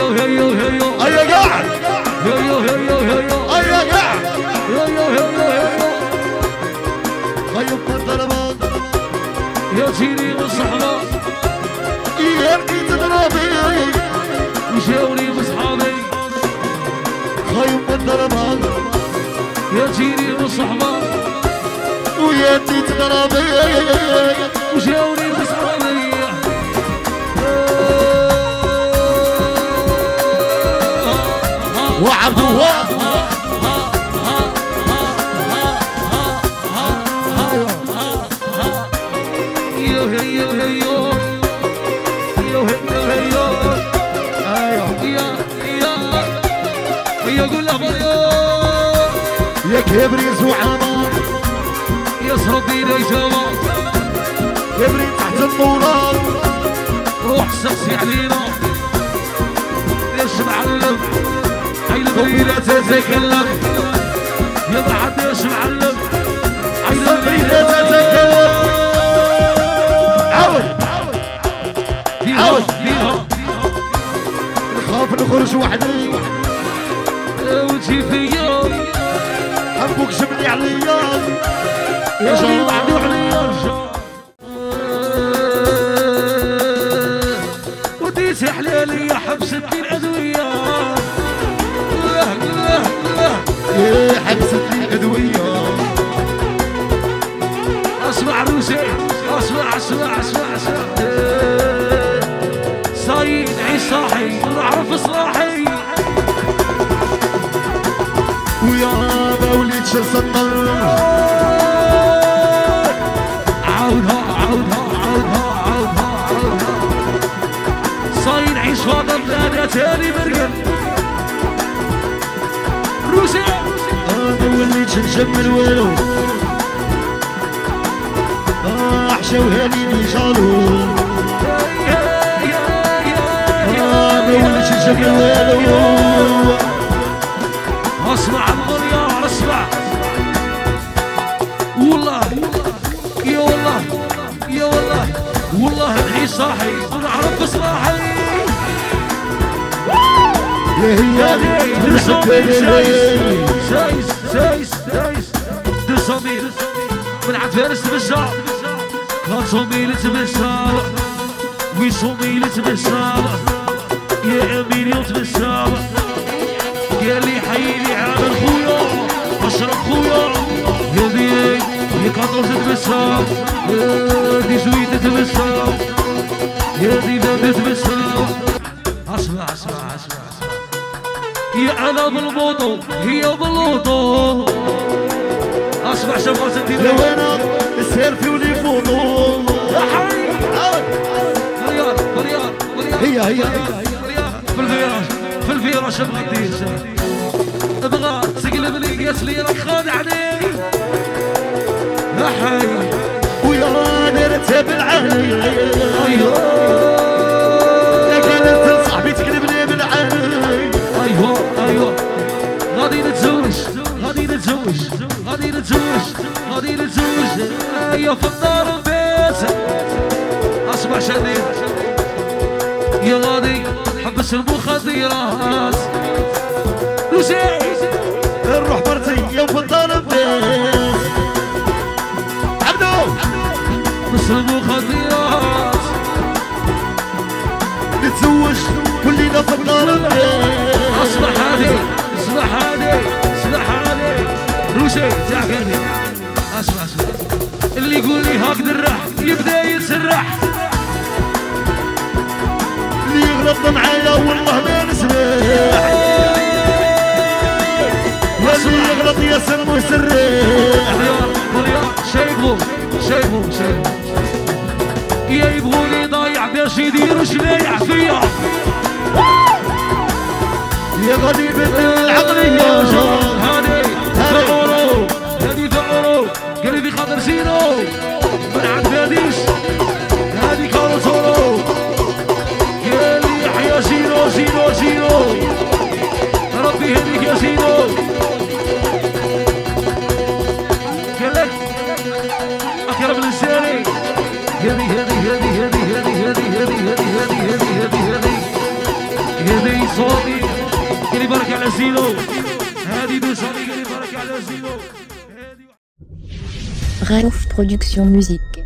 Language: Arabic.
هيو يا سيدي بالصحراء يهرقي بصحابي يا وعبد الله يا كبريز يا يسهر بينا جمر كبري تحت النوران روح سقسي علينا ليش معلم وفينا تاتي كلك يلا حداش معلم عيد وفينا تاتي كلك عاود عاود فيهم نخاف نخرج وحدي وجهي فيا حبك جبني عليا. يا جماعة وعليا. وديتي حلالي يا حبس الدين. اسمع اسمع اسمع صايد عيش صاحي نعرف صاحي ويا بوليد شل سطر عاودها عاودها عاودها عاودها عاودها عيش فاضل بلادها تاني مرقد. روسي هذا وليد شل جمل وهاني آه، بيشالو يا ما ولش الجمل والو اسمع عمر يا عمر اسمع. والله يا والله يا والله. والله نحي صاحي ونعرف صراحي يا هي سايس سايس سايس دسامير من عند فارس بالشعب هاشومي لتمشاوة ويشومي لتمشاوة يا أميني وتمشاوة قال لي حيلي على خويا أشرب خويا يا بيي يا كاطوش تمشاوة يا دي زويد تمشاوة يا دي باب تمشاوة اسمع اسمع اسمع يا أنا بالبوطو هي بالوطو اسمع شماسة لو أنا السيرفي ولي الخطوط مريار يا حي ويا نرتب العلي في الدار البيت اسمع شديد. يا غادي حبس المخدرات لوسي نروح مرتي يا فضل البيت عبدو! بس المخدرات نتزوج كلنا فضل البيت يغلط معايا والله ما نسمح واللي يغلط يا مليار مليار شايفهم شايفهم شايفهم يا يبغوني ضايع باش يديروا شنايع فيا يا غادي بدل العقلية هادي فعورو هادي فعورو قلبي خاطر زينو من عند Raouf Production Musique.